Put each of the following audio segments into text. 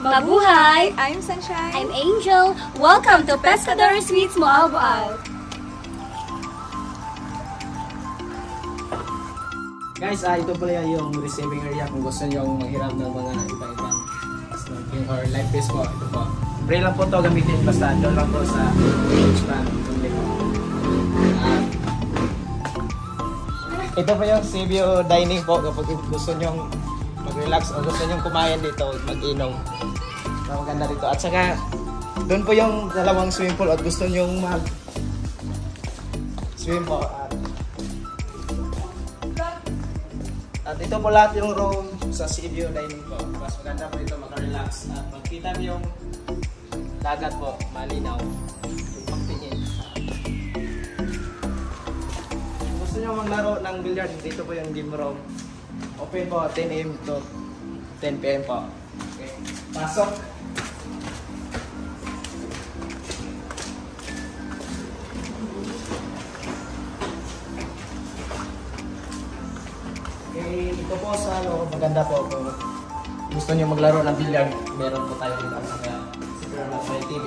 Mabuhay! I'm Sunshine. I'm Angel. Welcome to Pescador Sweets Moalboal. Guys, ah, ito pala yung receiving area kung gusto nyo manghiram ng mga iba-ibang snorkeling or life vest po. Ito po. Pray lang po to gamitin basta doon lang po sa page pa. Ah, ito po yung Sibio Dining po kapag gusto nyo mag-relax o gusto nyo kumain dito, mag-inom. So, maganda dito. At saka, doon po yung dalawang swimming pool at gusto nyo mag swim po. At, at ito po lahat yung room sa Sibio Dining po. Mas maganda po ito maka-relax. At magkita niyo yung dagat po, malinaw. Gusto nyo maglaro ng billiard, dito po yung game room. Open po 10 a.m. to 10 p.m. po. Okay. Pasok. Okay, ito po sa ano, maganda po kung gusto niyo maglaro ng billiard, meron po tayo dito sa by TV.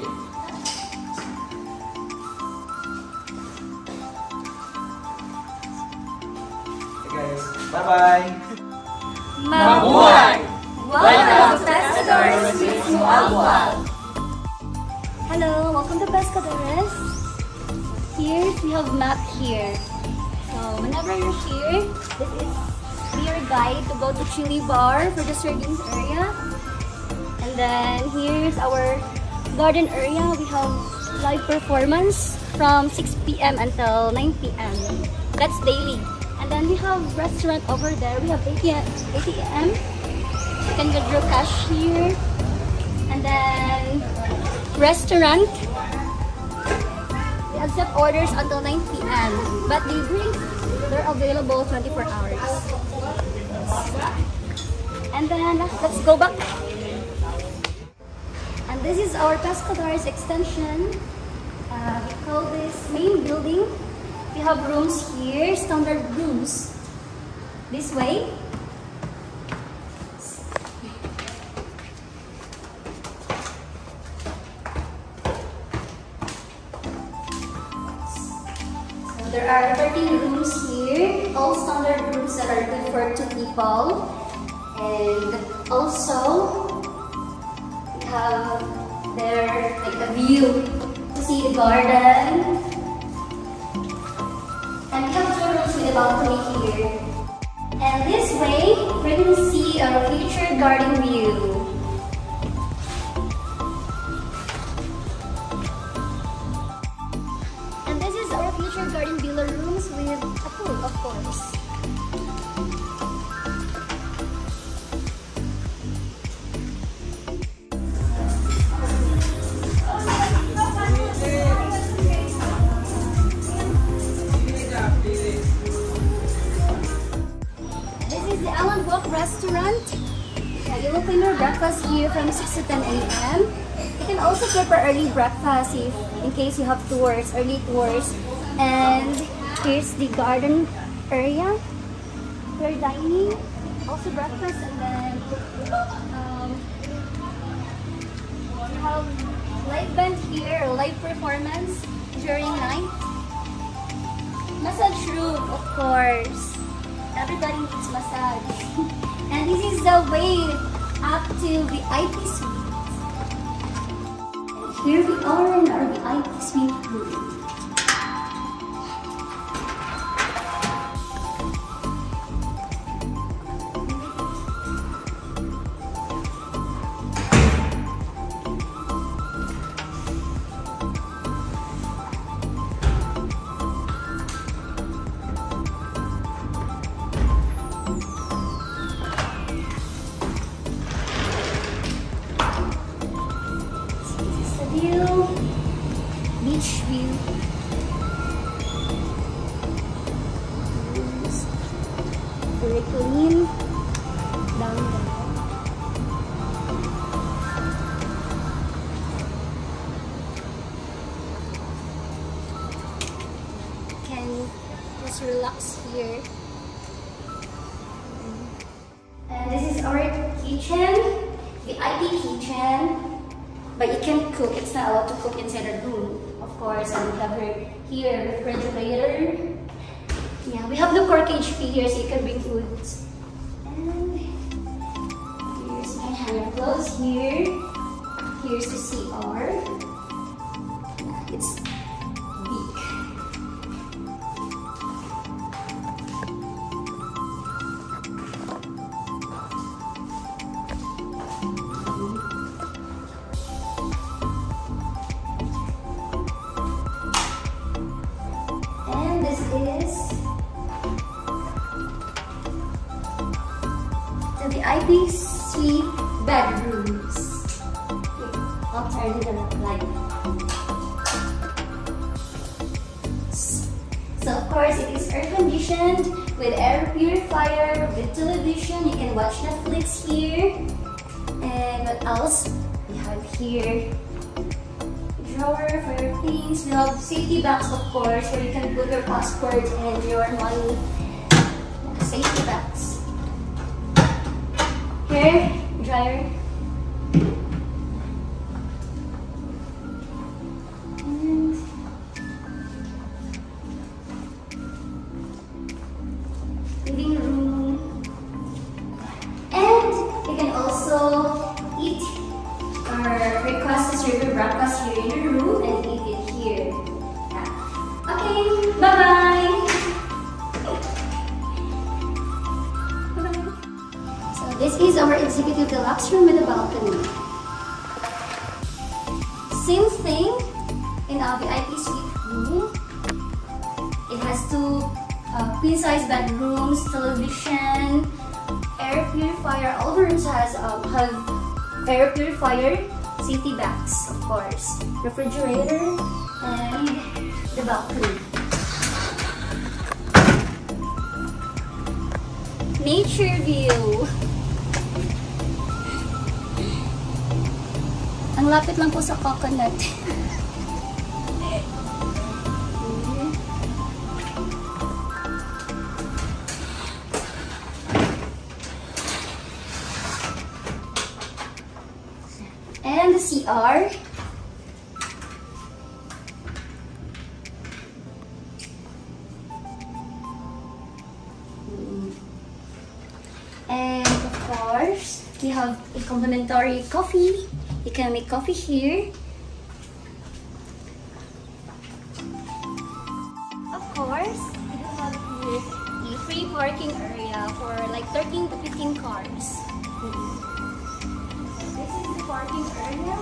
Okay guys, bye-bye! Mabuhay! Welcome to Pescador Sweets Moalboal. Hello, welcome to Pescadores. Here, we have map here. So, whenever you're here, this is your guide to go to Chili Bar for the sardines area. And then, here's our garden area. We have live performance from 6 p.m. until 9 p.m. That's daily. And then we have restaurant over there. We have ATM. ATM. You can withdraw cash here. And then restaurant. They accept orders until 9 p.m. But the drinks, they're available 24 hours. And then let's go back. And this is our Pescadores extension. Uh, we call this main building. We have rooms here, standard rooms. This way. There are 13 rooms here, all standard rooms that are good for two people. And also, we have there like a view to see the garden. And we have two rooms with a balcony here. And this way, we're going to see our future garden view. From 6 to 10 a.m. You can also prepare early breakfast if, in case you have tours, early tours. And here's the garden area. We're dining, also breakfast, and then um, we have live band here, live performance during night. Massage room, of course. Everybody needs massage. and this is the way up to VIP suite. Here we are in our VIP suite room. Kitchen, but you can cook. It's not allowed to cook inside the room, of course. And we have her here refrigerator. Yeah, we have the corkage fee here, so you can bring foods. And here's my hand clothes here. Here's the CR. It's VIP bedrooms. Here, I'll turn the light. So of course it is air conditioned with air purifier, with television. You can watch Netflix here. And what else? We have here drawer for your things. We have safety bags, of course, where you can put your passport and your money. Safety bags. dryer, dryer. Room with a balcony. Same thing in our VIP suite room. It has two uh, queen size bedrooms, television, air purifier. All the rooms has um, have air purifier, safety bags, of course, refrigerator, and the balcony. Nature view. Ang lapit lang po sa coconut. and the CR. And of course, we have a complimentary coffee. You can make coffee here. Of course, we have a free parking area for like 13 to 15 cars. This is the parking area.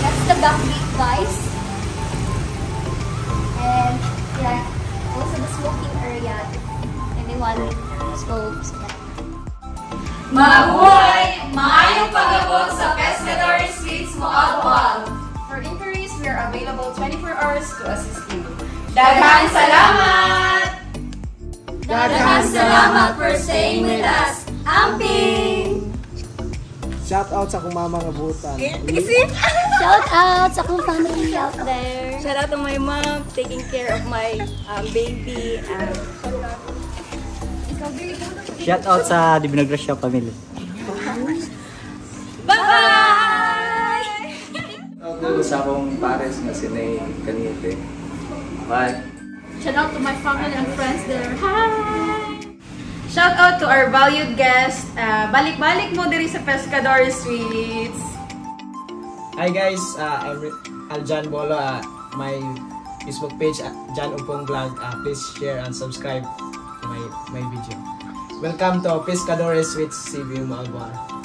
That's the back Anyone smokes. Mabuhay! Maayong pag-abot sa Pescador Suites Moalboal. For inquiries, we are available 24 hours to assist you. Daghang salamat! Daghang salamat for staying with us. Amping! Shout out sa akong mama nga butan. Shout out sa kong family out there. Shout out to my mom taking care of my um, baby and Shout out sa Divinagrasya family. Bye-bye! Ako sa akong pares nga si Nay Kanite. Bye. Shout out to my family and friends there. Hi! Shout out to our valued guest. Uh, balik-balik mo diri sa Pescador Suites. Hi guys, uh, I'm Aljan Bolo. Uh, my Facebook page, uh, Jan Upong Vlog. Uh, please share and subscribe my my video. Welcome to Pescadores with CBU Malbar.